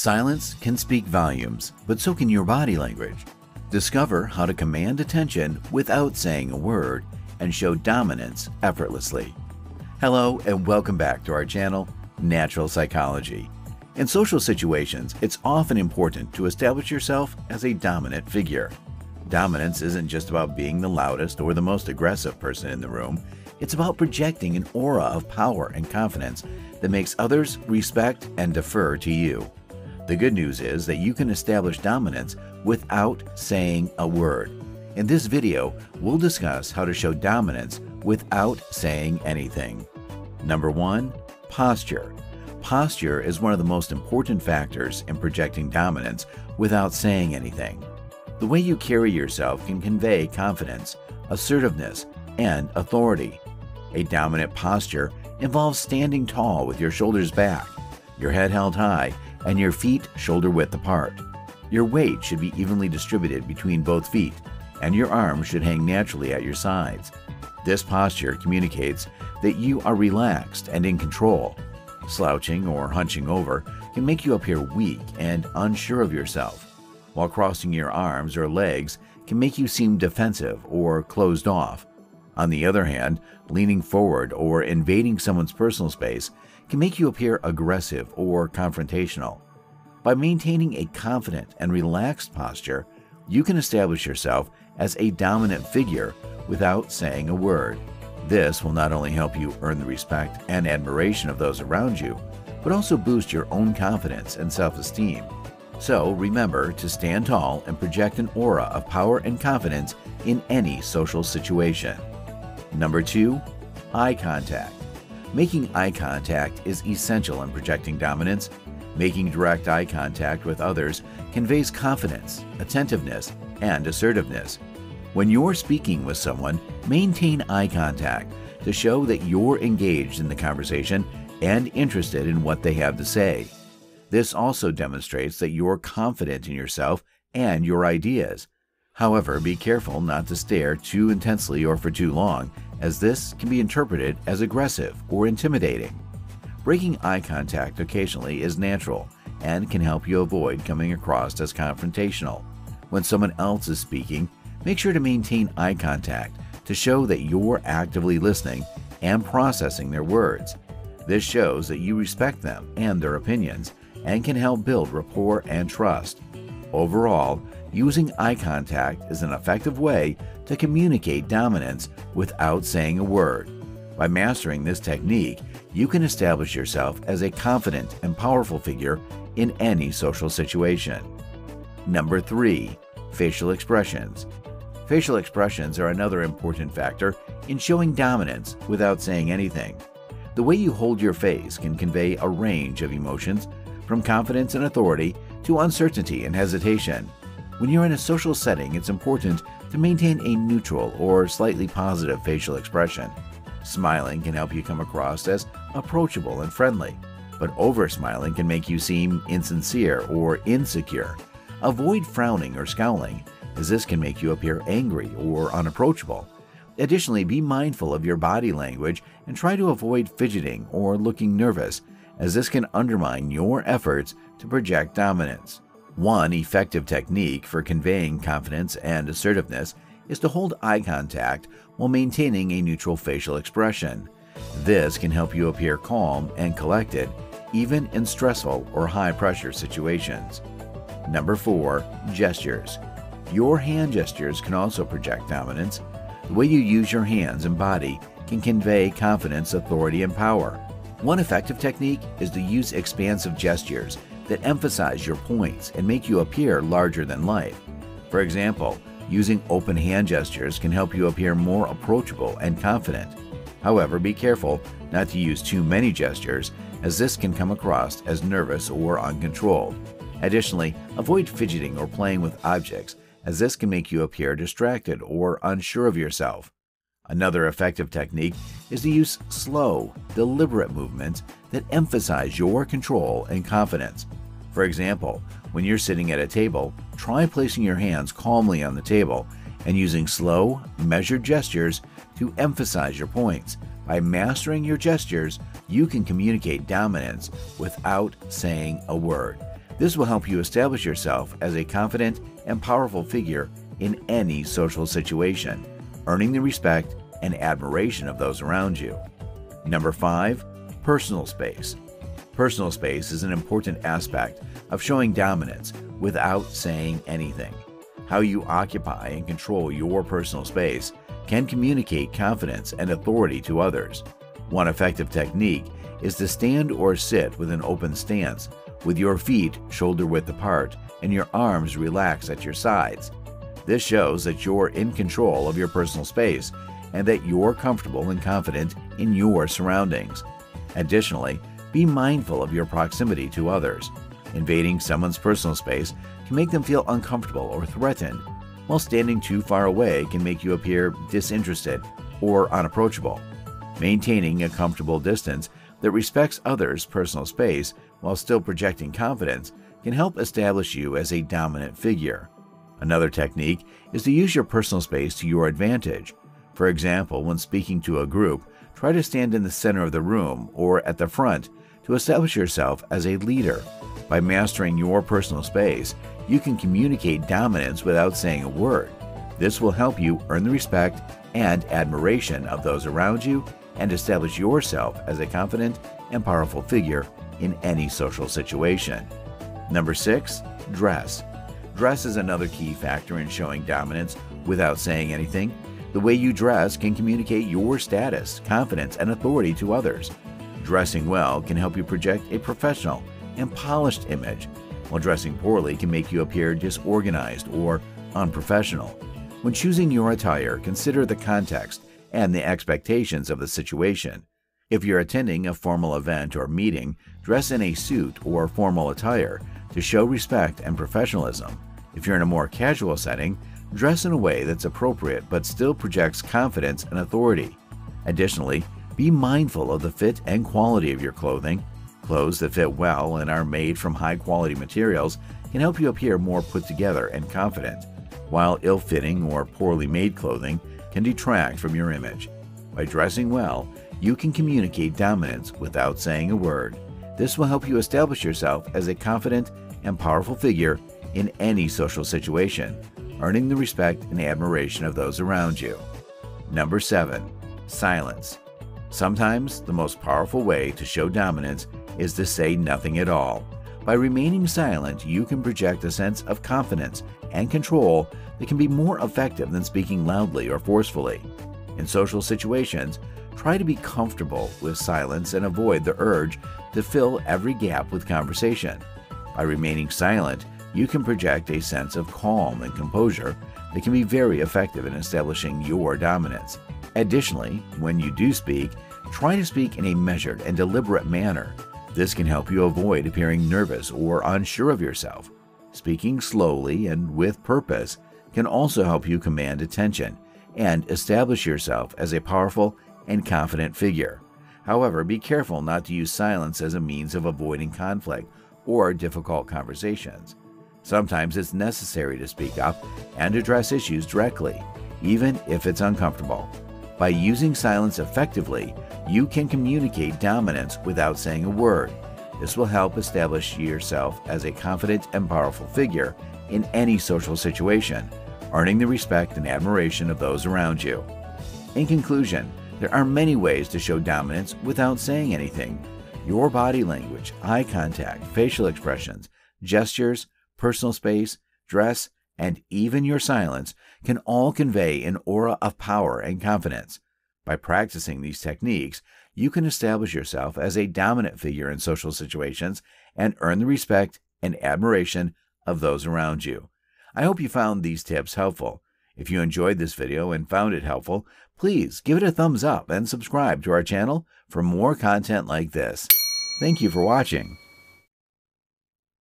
Silence can speak volumes, but so can your body language. Discover how to command attention without saying a word and show dominance effortlessly. Hello, and welcome back to our channel, Natural Psychology. In social situations, it's often important to establish yourself as a dominant figure. Dominance isn't just about being the loudest or the most aggressive person in the room, it's about projecting an aura of power and confidence that makes others respect and defer to you. The good news is that you can establish dominance without saying a word. In this video, we'll discuss how to show dominance without saying anything. Number 1. Posture. Posture is one of the most important factors in projecting dominance without saying anything. The way you carry yourself can convey confidence, assertiveness, and authority. A dominant posture involves standing tall with your shoulders back, your head held high, and your feet shoulder width apart. Your weight should be evenly distributed between both feet, and your arms should hang naturally at your sides. This posture communicates that you are relaxed and in control. Slouching or hunching over can make you appear weak and unsure of yourself, while crossing your arms or legs can make you seem defensive or closed off. On the other hand, leaning forward or invading someone's personal space can make you appear aggressive or confrontational. By maintaining a confident and relaxed posture, you can establish yourself as a dominant figure without saying a word. This will not only help you earn the respect and admiration of those around you, but also boost your own confidence and self esteem. So remember to stand tall and project an aura of power and confidence in any social situation. Number two, eye contact. Making eye contact is essential in projecting dominance. Making direct eye contact with others conveys confidence, attentiveness, and assertiveness. When you're speaking with someone, maintain eye contact to show that you're engaged in the conversation and interested in what they have to say. This also demonstrates that you're confident in yourself and your ideas. However, be careful not to stare too intensely or for too long, as this can be interpreted as aggressive or intimidating. Breaking eye contact occasionally is natural and can help you avoid coming across as confrontational. When someone else is speaking, make sure to maintain eye contact to show that you're actively listening and processing their words. This shows that you respect them and their opinions and can help build rapport and trust. Overall, using eye contact is an effective way to communicate dominance without saying a word. By mastering this technique, you can establish yourself as a confident and powerful figure in any social situation. Number 3. Facial expressions. Facial expressions are another important factor in showing dominance without saying anything. The way you hold your face can convey a range of emotions, from confidence and authority to uncertainty and hesitation. When you're in a social setting, it's important to maintain a neutral or slightly positive facial expression. Smiling can help you come across as approachable and friendly, but over smiling can make you seem insincere or insecure. Avoid frowning or scowling, as this can make you appear angry or unapproachable. Additionally, be mindful of your body language and try to avoid fidgeting or looking nervous, as this can undermine your efforts to project dominance. One effective technique for conveying confidence and assertiveness is to hold eye contact while maintaining a neutral facial expression. This can help you appear calm and collected, even in stressful or high pressure situations. Number 4. Gestures. Your hand gestures can also project dominance. The way you use your hands and body can convey confidence, authority, and power. One effective technique is to use expansive gestures that emphasize your points and make you appear larger than life. For example, using open hand gestures can help you appear more approachable and confident. However, be careful not to use too many gestures, as this can come across as nervous or uncontrolled. Additionally, avoid fidgeting or playing with objects, as this can make you appear distracted or unsure of yourself. Another effective technique is to use slow, deliberate movements that emphasize your control and confidence. For example, when you're sitting at a table, try placing your hands calmly on the table and using slow, measured gestures to emphasize your points. By mastering your gestures, you can communicate dominance without saying a word. This will help you establish yourself as a confident and powerful figure in any social situation, earning the respect and admiration of those around you. Number 5. Personal space. Personal space is an important aspect of showing dominance without saying anything. How you occupy and control your personal space can communicate confidence and authority to others. One effective technique is to stand or sit with an open stance, with your feet shoulder width apart and your arms relaxed at your sides. This shows that you're in control of your personal space and that you're comfortable and confident in your surroundings. Additionally, be mindful of your proximity to others. Invading someone's personal space can make them feel uncomfortable or threatened, while standing too far away can make you appear disinterested or unapproachable. Maintaining a comfortable distance that respects others' personal space while still projecting confidence can help establish you as a dominant figure. Another technique is to use your personal space to your advantage. For example, when speaking to a group, try to stand in the center of the room or at the front to establish yourself as a leader. By mastering your personal space, you can communicate dominance without saying a word. This will help you earn the respect and admiration of those around you and establish yourself as a confident and powerful figure in any social situation. Number 6. Dress. Dress is another key factor in showing dominance without saying anything. The way you dress can communicate your status, confidence, and authority to others. Dressing well can help you project a professional and polished image, while dressing poorly can make you appear disorganized or unprofessional. When choosing your attire, consider the context and the expectations of the situation. If you're attending a formal event or meeting, dress in a suit or formal attire to show respect and professionalism. If you're in a more casual setting, Dress in a way that's appropriate but still projects confidence and authority. Additionally, be mindful of the fit and quality of your clothing. Clothes that fit well and are made from high quality materials can help you appear more put together and confident, while ill fitting or poorly made clothing can detract from your image. By dressing well, you can communicate dominance without saying a word. This will help you establish yourself as a confident and powerful figure in any social situation earning the respect and admiration of those around you. Number 7. Silence. Sometimes the most powerful way to show dominance is to say nothing at all. By remaining silent, you can project a sense of confidence and control that can be more effective than speaking loudly or forcefully. In social situations, try to be comfortable with silence and avoid the urge to fill every gap with conversation. By remaining silent, you can project a sense of calm and composure that can be very effective in establishing your dominance. Additionally, when you do speak, try to speak in a measured and deliberate manner. This can help you avoid appearing nervous or unsure of yourself. Speaking slowly and with purpose can also help you command attention and establish yourself as a powerful and confident figure. However, be careful not to use silence as a means of avoiding conflict or difficult conversations. Sometimes it's necessary to speak up and address issues directly, even if it's uncomfortable. By using silence effectively, you can communicate dominance without saying a word. This will help establish yourself as a confident and powerful figure in any social situation, earning the respect and admiration of those around you. In conclusion, there are many ways to show dominance without saying anything. Your body language, eye contact, facial expressions, gestures, personal space, dress, and even your silence can all convey an aura of power and confidence. By practicing these techniques, you can establish yourself as a dominant figure in social situations and earn the respect and admiration of those around you. I hope you found these tips helpful. If you enjoyed this video and found it helpful, please give it a thumbs up and subscribe to our channel for more content like this. Thank you for watching.